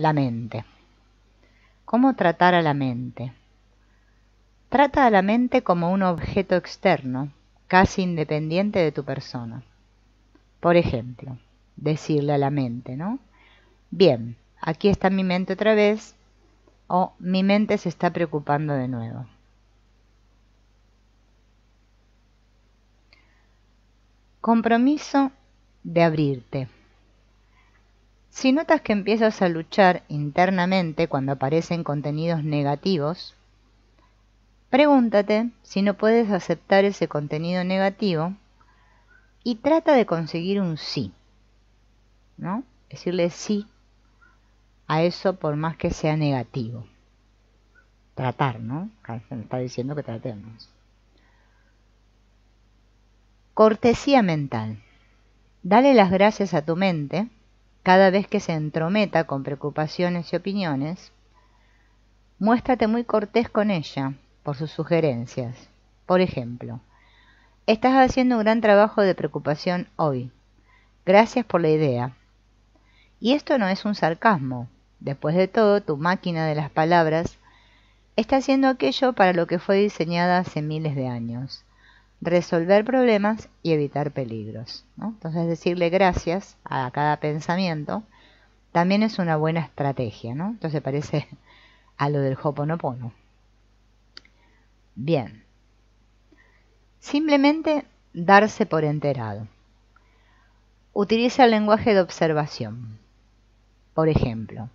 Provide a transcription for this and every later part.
la mente. ¿Cómo tratar a la mente? Trata a la mente como un objeto externo, casi independiente de tu persona. Por ejemplo, decirle a la mente, ¿no? Bien, aquí está mi mente otra vez, o mi mente se está preocupando de nuevo. Compromiso de abrirte. Si notas que empiezas a luchar internamente cuando aparecen contenidos negativos, pregúntate si no puedes aceptar ese contenido negativo y trata de conseguir un sí. ¿No? Decirle sí a eso por más que sea negativo. Tratar, ¿no? Me está diciendo que tratemos. Cortesía mental. Dale las gracias a tu mente cada vez que se entrometa con preocupaciones y opiniones, muéstrate muy cortés con ella por sus sugerencias. Por ejemplo, estás haciendo un gran trabajo de preocupación hoy. Gracias por la idea. Y esto no es un sarcasmo. Después de todo, tu máquina de las palabras está haciendo aquello para lo que fue diseñada hace miles de años resolver problemas y evitar peligros. Entonces decirle gracias a cada pensamiento también es una buena estrategia. ¿no? Entonces parece a lo del Hoponopono. Bien. Simplemente darse por enterado. Utiliza el lenguaje de observación. Por ejemplo,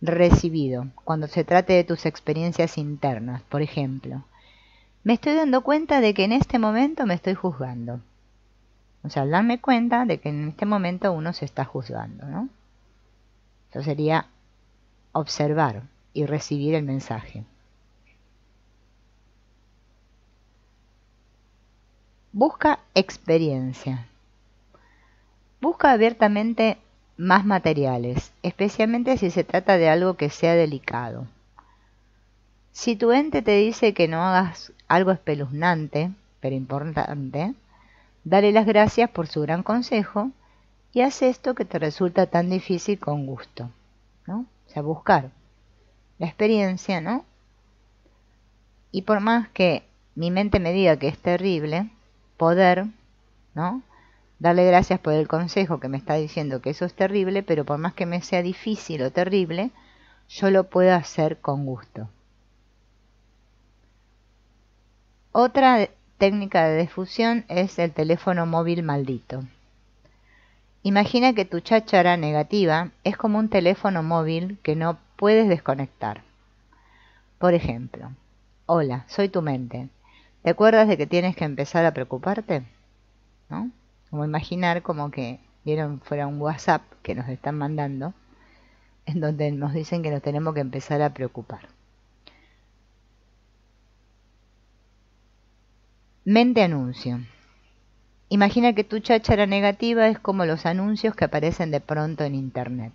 recibido, cuando se trate de tus experiencias internas, por ejemplo, me estoy dando cuenta de que en este momento me estoy juzgando. O sea, darme cuenta de que en este momento uno se está juzgando, ¿no? Eso sería observar y recibir el mensaje. Busca experiencia. Busca abiertamente más materiales, especialmente si se trata de algo que sea delicado. Si tu ente te dice que no hagas algo espeluznante, pero importante, dale las gracias por su gran consejo y haz esto que te resulta tan difícil con gusto, ¿no? O sea, buscar la experiencia, ¿no? Y por más que mi mente me diga que es terrible, poder, ¿no? Darle gracias por el consejo que me está diciendo que eso es terrible, pero por más que me sea difícil o terrible, yo lo puedo hacer con gusto. Otra técnica de difusión es el teléfono móvil maldito. Imagina que tu cháchara negativa es como un teléfono móvil que no puedes desconectar. Por ejemplo, hola, soy tu mente. ¿Te acuerdas de que tienes que empezar a preocuparte? ¿No? Como imaginar como que vieron fuera un WhatsApp que nos están mandando, en donde nos dicen que nos tenemos que empezar a preocupar. Mente anuncio. Imagina que tu cháchara negativa es como los anuncios que aparecen de pronto en Internet.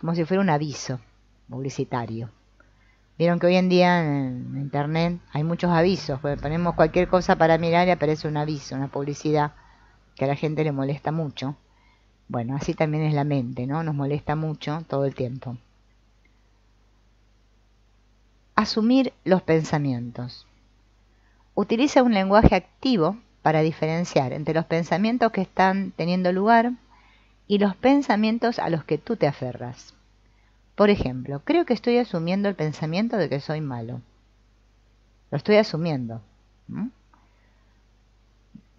Como si fuera un aviso publicitario. Vieron que hoy en día en Internet hay muchos avisos. Ponemos cualquier cosa para mirar y aparece un aviso, una publicidad que a la gente le molesta mucho. Bueno, así también es la mente, ¿no? Nos molesta mucho todo el tiempo. Asumir los pensamientos. Utiliza un lenguaje activo para diferenciar entre los pensamientos que están teniendo lugar y los pensamientos a los que tú te aferras. Por ejemplo, creo que estoy asumiendo el pensamiento de que soy malo. Lo estoy asumiendo.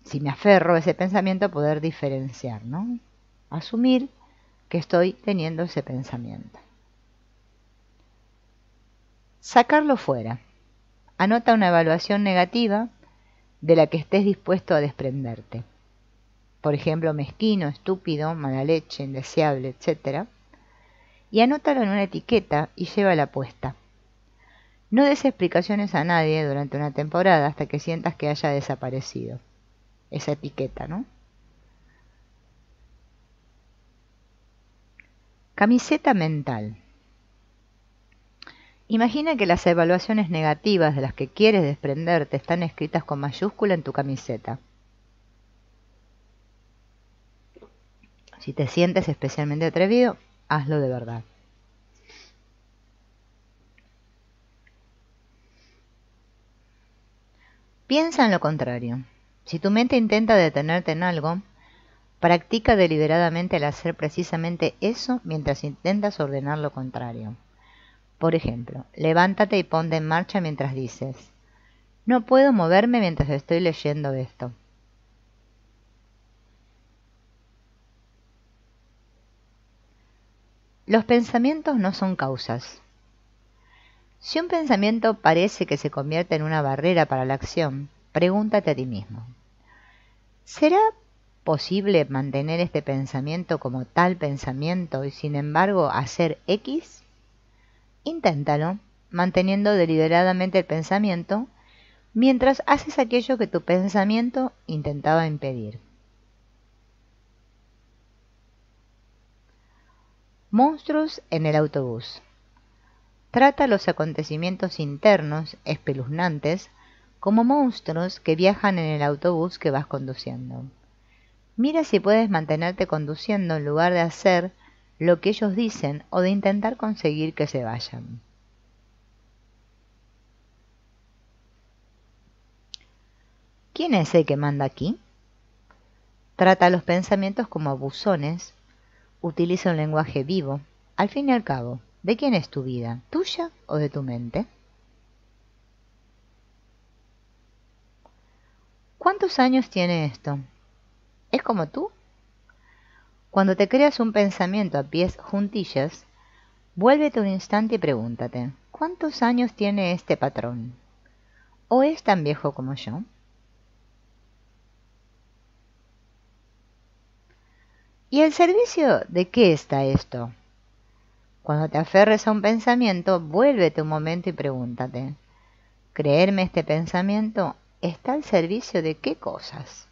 Si me aferro a ese pensamiento, poder diferenciar, ¿no? Asumir que estoy teniendo ese pensamiento. Sacarlo fuera. Anota una evaluación negativa de la que estés dispuesto a desprenderte. Por ejemplo, mezquino, estúpido, mala leche, indeseable, etc. Y anótalo en una etiqueta y llévala puesta. No des explicaciones a nadie durante una temporada hasta que sientas que haya desaparecido esa etiqueta, ¿no? Camiseta mental. Imagina que las evaluaciones negativas de las que quieres desprenderte están escritas con mayúscula en tu camiseta. Si te sientes especialmente atrevido, hazlo de verdad. Piensa en lo contrario. Si tu mente intenta detenerte en algo, practica deliberadamente el hacer precisamente eso mientras intentas ordenar lo contrario. Por ejemplo, levántate y ponte en marcha mientras dices, no puedo moverme mientras estoy leyendo esto. Los pensamientos no son causas. Si un pensamiento parece que se convierte en una barrera para la acción, pregúntate a ti mismo, ¿será posible mantener este pensamiento como tal pensamiento y sin embargo hacer X? Inténtalo, manteniendo deliberadamente el pensamiento mientras haces aquello que tu pensamiento intentaba impedir. Monstruos en el autobús. Trata los acontecimientos internos, espeluznantes, como monstruos que viajan en el autobús que vas conduciendo. Mira si puedes mantenerte conduciendo en lugar de hacer lo que ellos dicen o de intentar conseguir que se vayan. ¿Quién es el que manda aquí? Trata los pensamientos como buzones, utiliza un lenguaje vivo. Al fin y al cabo, ¿de quién es tu vida? ¿Tuya o de tu mente? ¿Cuántos años tiene esto? ¿Es como tú? Cuando te creas un pensamiento a pies juntillas, vuélvete un instante y pregúntate, ¿cuántos años tiene este patrón? ¿O es tan viejo como yo? ¿Y el servicio de qué está esto? Cuando te aferres a un pensamiento, vuélvete un momento y pregúntate, ¿creerme este pensamiento está al servicio de qué cosas?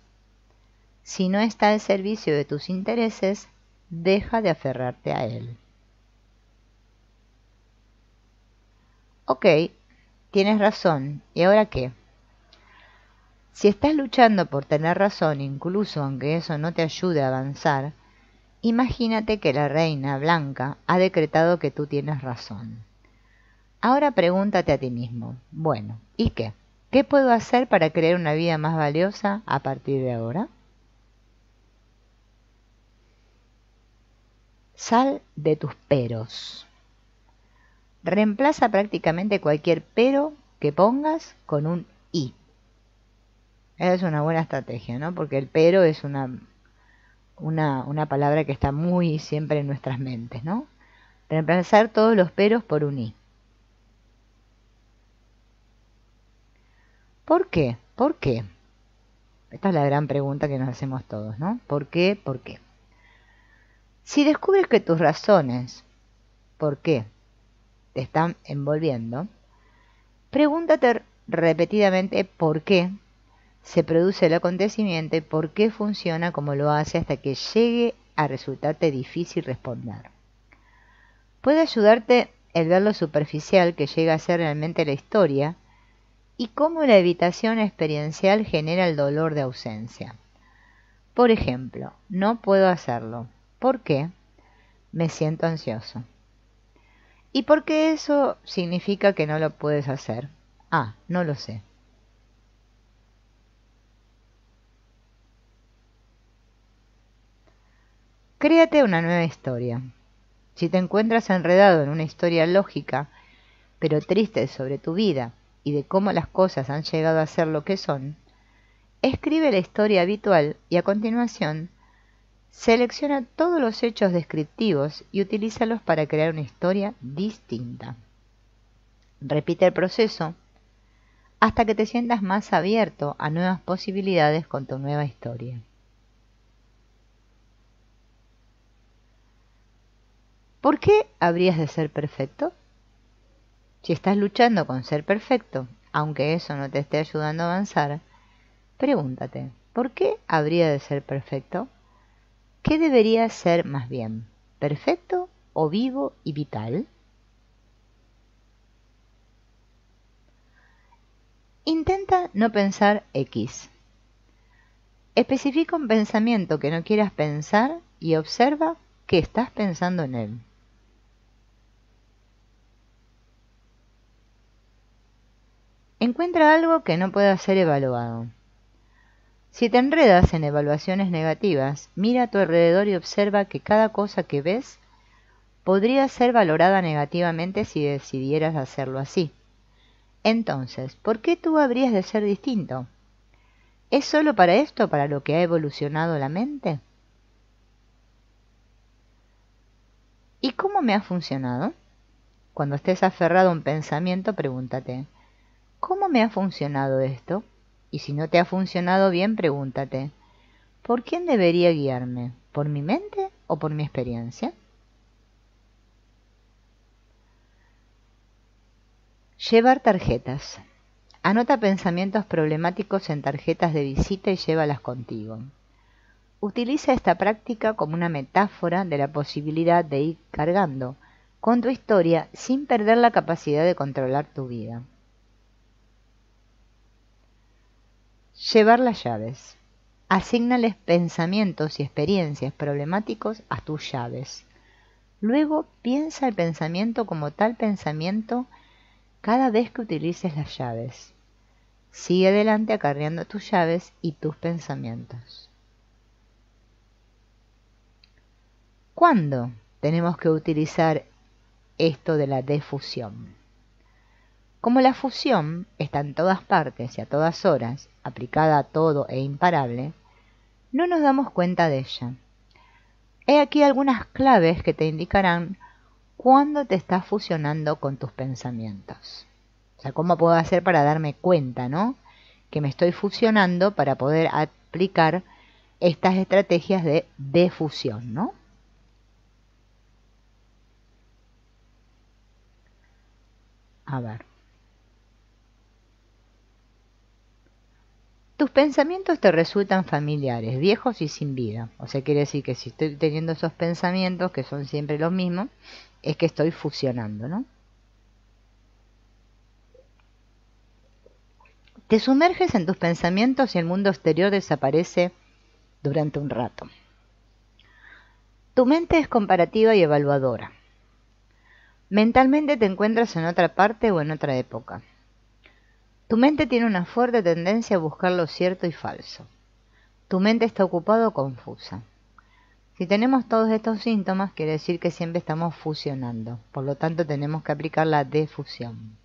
Si no está al servicio de tus intereses, deja de aferrarte a él. Ok, tienes razón. ¿Y ahora qué? Si estás luchando por tener razón, incluso aunque eso no te ayude a avanzar, imagínate que la reina blanca ha decretado que tú tienes razón. Ahora pregúntate a ti mismo, bueno, ¿y qué? ¿Qué puedo hacer para crear una vida más valiosa a partir de ahora? Sal de tus peros. Reemplaza prácticamente cualquier pero que pongas con un i. Es una buena estrategia, ¿no? Porque el pero es una, una, una palabra que está muy siempre en nuestras mentes, ¿no? Reemplazar todos los peros por un i. ¿Por qué? ¿Por qué? Esta es la gran pregunta que nos hacemos todos, ¿no? ¿Por qué? ¿Por qué? Si descubres que tus razones, por qué, te están envolviendo, pregúntate repetidamente por qué se produce el acontecimiento y por qué funciona como lo hace hasta que llegue a resultarte difícil responder. Puede ayudarte el ver lo superficial que llega a ser realmente la historia y cómo la evitación experiencial genera el dolor de ausencia. Por ejemplo, no puedo hacerlo. ¿Por qué? Me siento ansioso. ¿Y por qué eso significa que no lo puedes hacer? Ah, no lo sé. Créate una nueva historia. Si te encuentras enredado en una historia lógica, pero triste sobre tu vida y de cómo las cosas han llegado a ser lo que son, escribe la historia habitual y a continuación Selecciona todos los hechos descriptivos y utilízalos para crear una historia distinta. Repite el proceso hasta que te sientas más abierto a nuevas posibilidades con tu nueva historia. ¿Por qué habrías de ser perfecto? Si estás luchando con ser perfecto, aunque eso no te esté ayudando a avanzar, pregúntate, ¿por qué habría de ser perfecto? ¿Qué debería ser más bien? ¿Perfecto o vivo y vital? Intenta no pensar X. Especifica un pensamiento que no quieras pensar y observa que estás pensando en él. Encuentra algo que no pueda ser evaluado. Si te enredas en evaluaciones negativas, mira a tu alrededor y observa que cada cosa que ves podría ser valorada negativamente si decidieras hacerlo así. Entonces, ¿por qué tú habrías de ser distinto? ¿Es solo para esto para lo que ha evolucionado la mente? ¿Y cómo me ha funcionado? Cuando estés aferrado a un pensamiento, pregúntate, ¿cómo me ha funcionado esto? Y si no te ha funcionado bien, pregúntate, ¿por quién debería guiarme? ¿Por mi mente o por mi experiencia? Llevar tarjetas. Anota pensamientos problemáticos en tarjetas de visita y llévalas contigo. Utiliza esta práctica como una metáfora de la posibilidad de ir cargando con tu historia sin perder la capacidad de controlar tu vida. Llevar las llaves. Asignales pensamientos y experiencias problemáticos a tus llaves. Luego piensa el pensamiento como tal pensamiento cada vez que utilices las llaves. Sigue adelante acarreando tus llaves y tus pensamientos. ¿Cuándo tenemos que utilizar esto de la defusión? Como la fusión está en todas partes y a todas horas, aplicada a todo e imparable, no nos damos cuenta de ella. He aquí algunas claves que te indicarán cuándo te estás fusionando con tus pensamientos. O sea, ¿cómo puedo hacer para darme cuenta, ¿no? Que me estoy fusionando para poder aplicar estas estrategias de defusión, ¿no? A ver. Tus pensamientos te resultan familiares, viejos y sin vida. O sea, quiere decir que si estoy teniendo esos pensamientos, que son siempre los mismos, es que estoy fusionando, ¿no? Te sumerges en tus pensamientos y el mundo exterior desaparece durante un rato. Tu mente es comparativa y evaluadora. Mentalmente te encuentras en otra parte o en otra época. Tu mente tiene una fuerte tendencia a buscar lo cierto y falso. Tu mente está ocupada o confusa. Si tenemos todos estos síntomas, quiere decir que siempre estamos fusionando. Por lo tanto, tenemos que aplicar la defusión.